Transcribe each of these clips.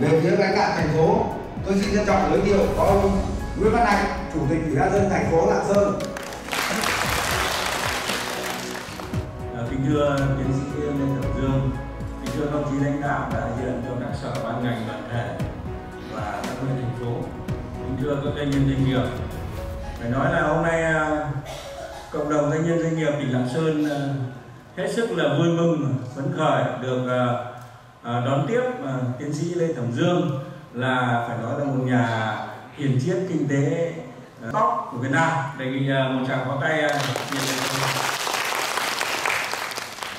về phía lãnh đạo thành phố tôi xin trân trọng giới thiệu có ông Nguyễn Văn Hạnh chủ tịch ủy ban dân thành phố Lạng Sơn. À, kính thưa tiến sĩ Lê Thẩm Dương kính thưa đồng chí lãnh đạo đại diện cho các sở ban ngành đoàn thể và các huyện thành phố. Kính thưa các doanh nhân doanh nghiệp phải nói là hôm nay à, cộng đồng doanh nhân doanh nghiệp tỉnh Lạng Sơn à, hết sức là vui mừng phấn khởi được à, à, đón tiếp ờ, tiến sĩ Lê Thẩm Dương là phải nói là một nhà hiền triết kinh tế ờ, top của Việt Nam. Đề nghị một tràng pháo tay nhiệt liệt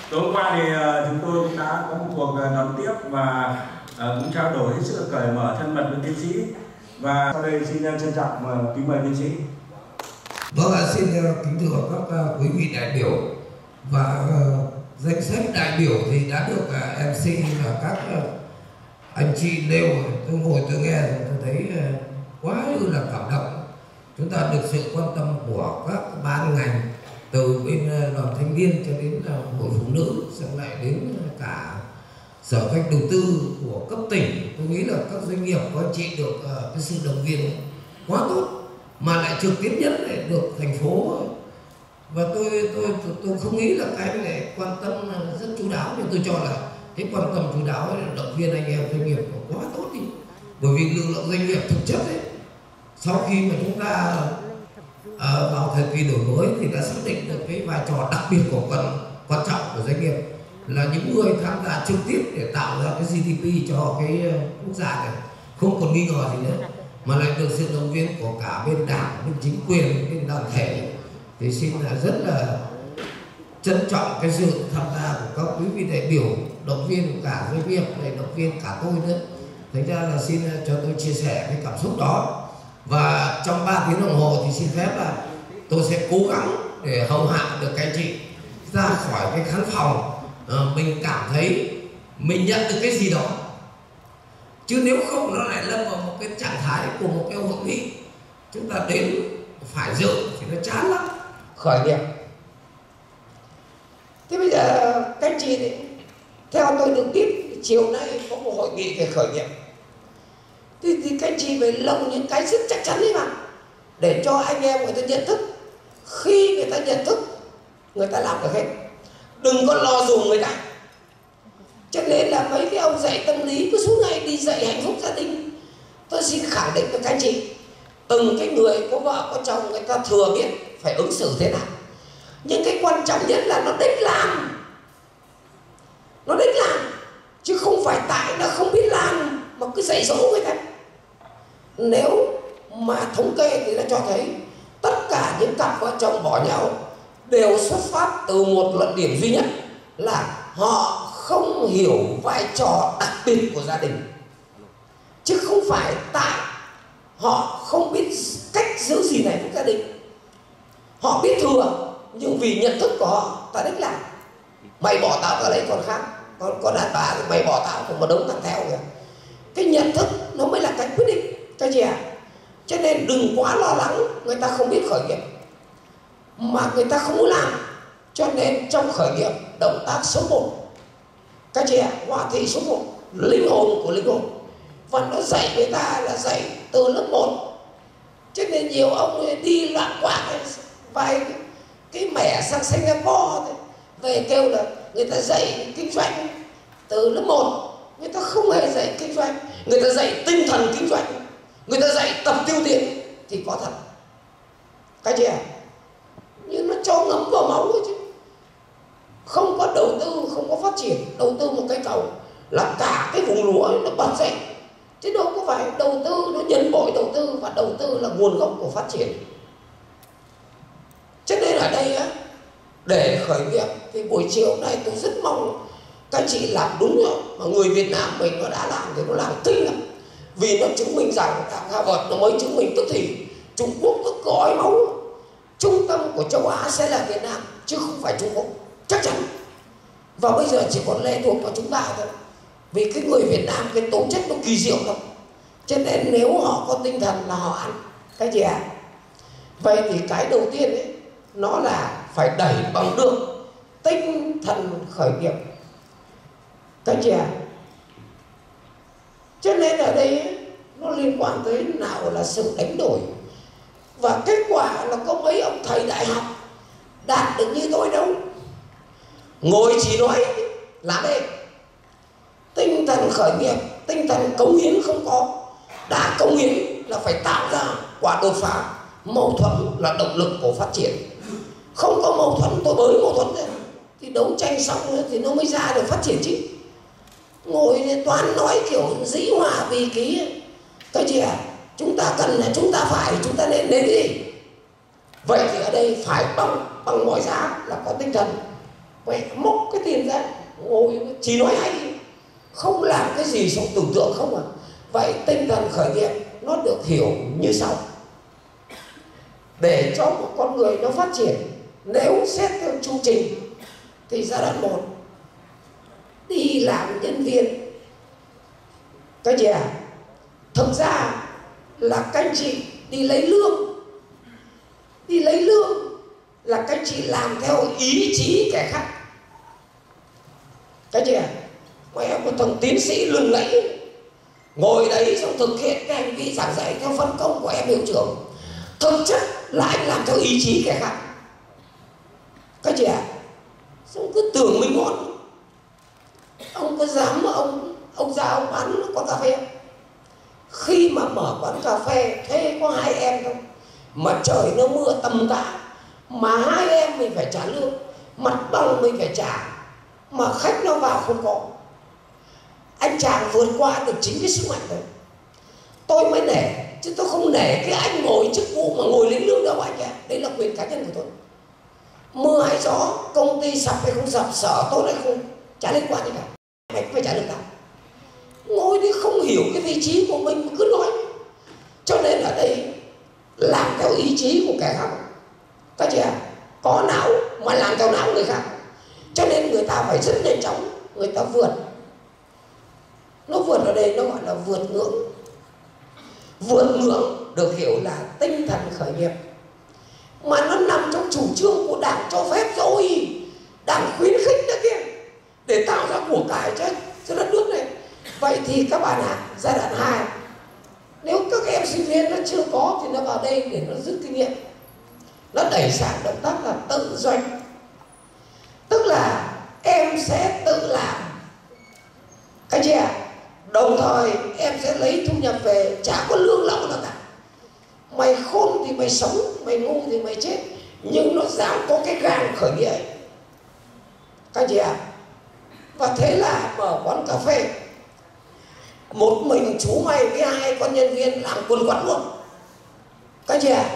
tối hôm qua thì chúng tôi cũng đã có một cuộc đón tiếp và cũng trao đổi hết sức cởi mở thân mật với tiến sĩ. Và sau đây xin trân trọng kính mời tiến sĩ. Vâng, xin kính thưa các quý vị đại biểu và danh sách đại biểu thì đã được à, MC và các ờ, anh chị nêu tôi ngồi tôi nghe rồi tôi thấy ờ, quá là cảm động. Chúng ta được sự quan tâm của các ban ngành, từ bên ờ, đoàn thanh niên cho đến hội phụ nữ xong lại đến cả sở cách đầu tư của cấp tỉnh. Tôi nghĩ là các doanh nghiệp có chị được cái sự động viên quá tốt, mà lại trực tiếp nhất lại được thành phố và tôi tôi tôi, tôi không nghĩ là cái này quan tâm rất chú đáo nhưng tôi cho là cái quan tâm chú đáo là động viên anh em doanh nghiệp quá tốt đi. Bởi vì lực lượng doanh nghiệp thực chất ấy sau khi mà chúng ta à, vào thời kỳ đổi mới thì đã xác định được cái vai trò đặc biệt của quan quan trọng của doanh nghiệp là những người tham gia trực tiếp để tạo ra cái GDP cho cái à, quốc gia này. Không còn nghi ngờ gì nữa mà lại được sự động viên của cả bên đảng bên chính quyền bên đoàn thể thì xin là rất là trân trọng cái sự tham gia của các quý vị đại biểu động viên cả doanh nghiệp này động viên cả tôi nữa. Thành ra là xin ờ, cho tôi chia sẻ cái cảm xúc đó. Và trong 3 tiếng đồng hồ thì xin phép là tôi sẽ cố gắng để hầu hạ được các anh chị ra khỏi cái khán phòng. À, mình cảm thấy mình nhận được cái gì đó. Chứ nếu không nó lại lâm vào một cái trạng thái của một cái hội nghị chúng ta đến phải dự thì nó chán lắm khởi nghiệp. Thế bây giờ các chị thì theo tôi được biết chiều nay có một hội nghị về khởi nghiệp. Thì, thì các chị phải lồng những cái rất chắc chắn đấy mà để cho anh em người ta nhận thức. Khi người ta nhận thức người ta làm được hết. Đừng có lo dùng người ta. Cho nên là mấy cái ông dạy tâm lý cứ suốt ngày đi dạy hạnh phúc gia đình. Tôi xin khẳng định với các chị từng cái người có vợ có chồng người ta thừa biết phải ứng xử thế nào. Nhưng cái quan trọng nhất là nó đích làm. Nó đích làm, chứ không phải tại nó không biết làm mà cứ dạy dỗ người ta. Nếu mà thống kê thì nó cho thấy tất cả những cặp vợ chồng bỏ nhau đều xuất phát từ một luận điểm duy nhất là họ không hiểu vai trò đặc biệt của gia đình. Chứ không phải tại họ không biết cách giữ gìn hạnh phúc gia đình họ biết thừa, nhưng vì nhận thức của họ, ta đích làm. Mày bỏ tao ta lấy con khác. Con con đàn bà thì mày bỏ tao còn một đống thằng theo kìa. Cái nhận thức nó mới là cái quyết định, cái chị à? Cho nên đừng quá lo lắng, người ta không biết khởi nghiệp. Mà người ta không muốn làm, cho nên trong khởi nghiệp, động tác số 1 các chị ạ hòa thị số 1 linh hồn của linh hồn. Và nó dạy người ta là dạy từ lớp 1 cho nên nhiều ông đi loạn quạng vài cái mẻ sang Singapore về kêu là người ta dạy kinh doanh từ lớp 1 người ta không hề dạy kinh doanh. Người ta dạy tinh thần kinh doanh, người ta dạy tập tiêu tiền thì có thật. Cái gì à nhưng nó cho ngấm vào máu thôi chứ. Không có đầu tư, không có phát triển, đầu tư một cái cầu là cả cái vùng lúa nó bật dậy. Chứ đâu có phải đầu tư, nó nhân bội đầu tư, và đầu tư là nguồn gốc của phát triển ở đây á, để khởi nghiệp. Thì buổi chiều nay tôi rất mong các chị làm đúng rồi mà người Việt Nam mình nó đã làm thì nó làm tinh lắm. Vì nó chứng minh rằng thằng Harvard nó mới chứng minh tức thì Trung Quốc cứ gói máu. Trung tâm của châu Á sẽ là Việt Nam, chứ không phải Trung Quốc. Chắc chắn. Và bây giờ chỉ còn lệ thuộc vào chúng ta thôi. Vì cái người Việt Nam, cái tố chất nó kỳ diệu lắm. Cho nên nếu họ có tinh thần là họ ăn cái gì à vậy thì cái đầu tiên ấy nó là phải đẩy bằng được tinh thần khởi nghiệp. Các chị ạ? cho nên ở đây nó liên quan tới nào là sự đánh đổi. Và kết quả là có mấy ông thầy đại học đạt được như tôi đâu. Ngồi chỉ nói là đây tinh thần khởi nghiệp, tinh thần cống hiến không có. Đã cống hiến là phải tạo ra quả đột phá, mâu thuẫn là động lực của phát triển không có mâu thuẫn tôi bới mâu thuẫn ra thì đấu tranh xong thì nó mới ra được phát triển chứ. Ngồi toán nói kiểu dĩ hòa vì ký cái gì à chúng ta cần là chúng ta phải, chúng ta nên nên gì vậy thì ở đây phải bằng bằng mọi giá là có tinh thần. Vậy móc cái tiền ra, ngồi chỉ nói hay. Không làm cái gì xong tưởng tượng không à. Vậy tinh thần khởi nghiệp nó được hiểu như sau. Để cho một con người nó phát triển nếu xét theo chu trình thì giai đoạn một, đi làm nhân viên. Các chị à thực ra là các anh chị đi lấy lương. Đi lấy lương là các anh chị làm theo ý chí kẻ khác. Các chị à mẹ một thằng tiến sĩ lừng lẫy ngồi đấy xong thực hiện cái hành vi giảng dạy theo phân công của em hiệu trưởng. Thực chất là anh làm theo ý chí kẻ khác các chị à xong cứ tưởng mình ngon. Ông có dám mà ông ông ra ông bán quán cà phê khi mà mở quán cà phê thuê có hai em thôi. Mà trời nó mưa tầm tã mà hai em mình phải trả lương, mặt bằng mình phải trả, mà khách nó vào không có. Anh chàng vượt qua được chính cái sức mạnh đấy. Tôi mới nể, chứ tôi không nể cái anh ngồi chức vụ mà ngồi lĩnh lương đâu anh ạ. Đấy là quyền cá nhân của tôi mưa hay gió công ty sập hay không sập, sở tôi hay không trả liên quan gì cả. Mày phải trả lương tao. Ngồi đi, không hiểu cái vị trí của mình mà cứ nói. Cho nên ở đây, làm theo ý chí của kẻ khác. Các chị ạ, có não mà làm theo não người khác. Cho nên người ta phải rất nhanh chóng, người ta vượt. Nó vượt ở đây, nó gọi là vượt ngưỡng. Vượt ngưỡng được hiểu là tinh thần khởi nghiệp mà nó nằm trong chủ trương của đảng cho phép rồi đảng khuyến khích đó kia để tạo ra của cải cho, cho đất nước này. Vậy thì các bạn ạ à, giai đoạn 2 nếu các em sinh viên nó chưa có thì nó vào đây để nó rút kinh nghiệm. Nó đẩy sang động tác là tự doanh. Tức là em sẽ tự làm. Các chị ạ đồng thời em sẽ lấy thu nhập về chả có lương lậu nào cả mày khôn thì mày sống, mày ngu thì mày chết, nhưng nó dám có cái gan khởi nghĩa. Ấy các chị ạ. Và thế là mở quán cà phê. Một mình chú mày với hai con nhân viên làm quần quật luôn. Các chị ạ.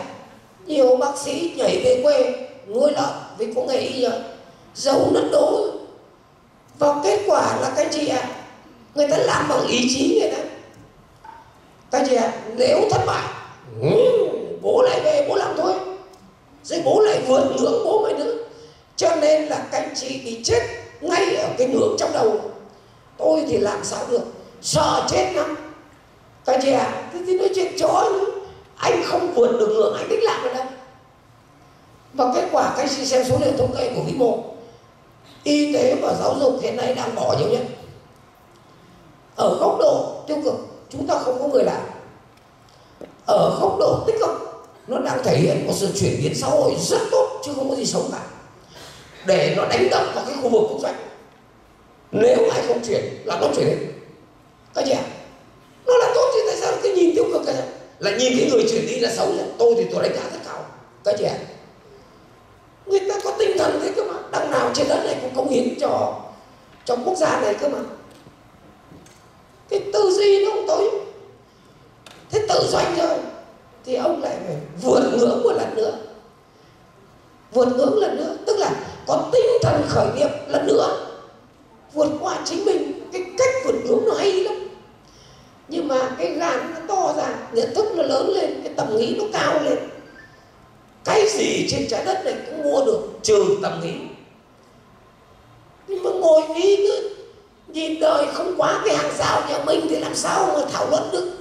Nhiều bác sĩ nhảy về quê, nuôi lợn, vì có nghề y rồi giàu nứt đố và kết quả là các chị ạ, người ta làm bằng ý chí người ta. Các chị ạ, nếu thất bại Ừ, bố lại về, bố làm thôi. Rồi bố lại vượt ngưỡng bố mới nữa cho nên là các chị bị chết ngay ở cái ngưỡng trong đầu. Tôi thì làm sao được? Sợ chết lắm. Các chị ạ thế thì nói chuyện chó nữa anh không vượt được ngưỡng anh thích làm ở đâu. Và kết quả các chị xem số liệu thống kê của vĩ mô. Y tế và giáo dục hiện nay đang bỏ nhiều nhất. Ở góc độ tiêu cực, chúng ta không có người làm ở góc độ tích cực, nó đang thể hiện một sự chuyển biến xã hội rất tốt, chứ không có gì xấu cả. Để nó đánh động vào cái khu vực kinh doanh nếu ai không chuyển là nó chuyển hết. Các chị ạ, nó là tốt chứ tại sao cái nhìn tiêu cực cái là nhìn cái người chuyển đi là xấu rồi tôi thì tôi đánh giá rất cao. Các chị ạ, người ta có tinh thần thế cơ mà. Đằng nào trên đất này cũng cống hiến cho cho quốc gia này cơ mà. Cái tư duy nó không tối thế tự doanh thôi. Thì ông lại phải vượt ngưỡng một lần nữa. Vượt ngưỡng lần nữa, tức là có tinh thần khởi nghiệp lần nữa. Vượt qua chính mình, cái cách vượt ngưỡng nó hay lắm. Nhưng mà cái gan nó to ra, nhận thức nó lớn lên, cái tầm nghĩ nó cao lên. Cái gì trên trái đất này cũng mua được, trừ tầm nghĩ. Nhưng mà ngồi nghĩ cứ, nhìn đời không quá cái hàng rào nhà mình thì làm sao mà thảo luận được?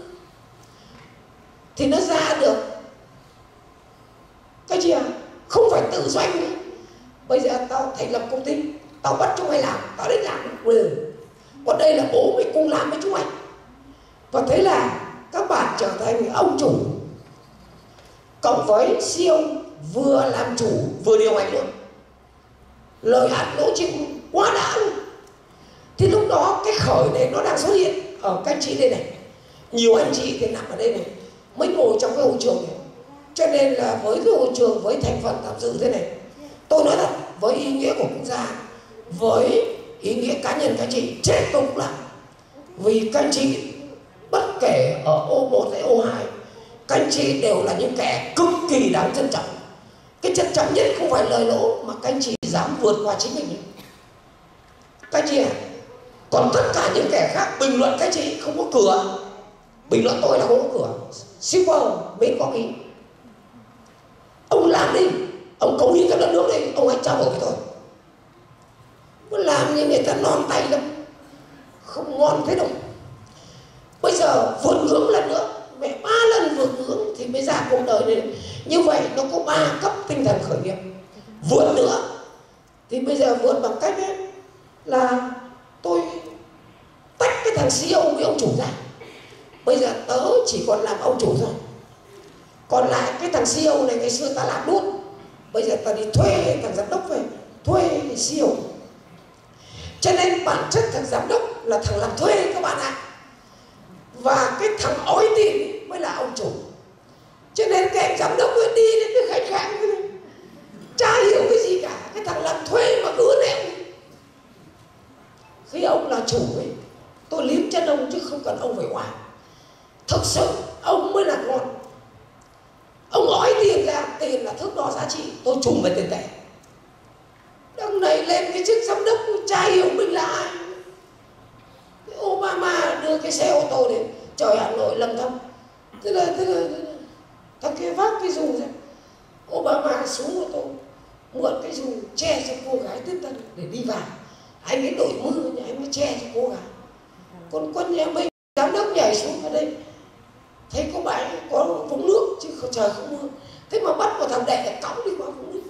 Thì nó ra được. Cái gì à không phải tự doanh nữa. Bây giờ tao thành lập công ty, tao bắt chúng mày làm, tao đến làm quyền còn đây là bố mày cùng làm với chúng mày. Và thế là các bạn trở thành ông chủ. Cộng với siêu vừa làm chủ, vừa điều hành luôn. Lời ăn lỗ chịu quá đã. Luôn thì lúc đó cái khởi này nó đang xuất hiện. Ở các chị đây này. Nhiều anh chị thì nằm ở đây này mới ngồi trong cái hội trường này. Cho nên là với cái hội trường, với thành phần tham dự thế này, tôi nói thật, với ý nghĩa của quốc gia, với ý nghĩa cá nhân các chị chết tôi cũng làm. Vì các chị, bất kể ở ô 1 hay ô 2 các anh chị đều là những kẻ cực kỳ đáng trân trọng. Cái trân trọng nhất không phải lời lỗ mà các anh chị dám vượt qua chính mình. Các anh chị à còn tất cả những kẻ khác, bình luận các chị không có cửa. Bình luận tôi là không có cửa shipper mới có ý. Ông làm đi, ông cống hiến cho đất nước đi, ông hãy trao đổi với tôi. Muốn làm như người ta non tay lắm, không ngon thế đâu. Bây giờ vượt ngưỡng lần nữa, mẹ ba lần vượt ngưỡng thì mới ra cuộc đời này. Như vậy nó có ba cấp tinh thần khởi nghiệp. Vượt nữa thì bây giờ vượt bằng cách ấy là tôi tách cái thằng CEO với ông chủ ra bây giờ tớ chỉ còn làm ông chủ thôi. Còn lại cái thằng CEO này ngày xưa ta làm luôn. Bây giờ ta đi thuê thằng giám đốc về, thuê CEO cho nên bản chất thằng giám đốc là thằng làm thuê các bạn ạ. Và cái thằng ói tiền mới là ông chủ. Cho nên cái anh giám đốc mới đi đến cái khách hàng chả hiểu cái gì cả. Cái thằng làm thuê mà cứ ném khi ông là chủ ấy, tôi liếm chân ông chứ không cần ông phải oai thực sự ông mới là ngon ông nói tiền ra tiền là thước đo giá trị tôi trùng về tiền tệ. Đằng này lên cái chức giám đốc cha hiểu mình là ai. Obama đưa cái xe ô tô đến trời Hà Nội lâm thâm tức là, tức là, tức là thằng kia vác cái dù ra. Obama xuống ô tô mượn cái dù che cho cô gái tiếp tân để đi vào. Anh ấy đổi mưa nhà anh mới che cho cô gái. Còn quân nhà mình giám đốc nhảy xuống ở đây thế có bãi có vũng nước chứ không, trời không mưa. Thế mà bắt một thằng đệ cõng đi qua vũng nước.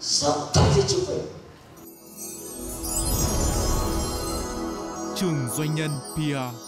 Sợ thật chứ chú phải Trường Doanh nhân PR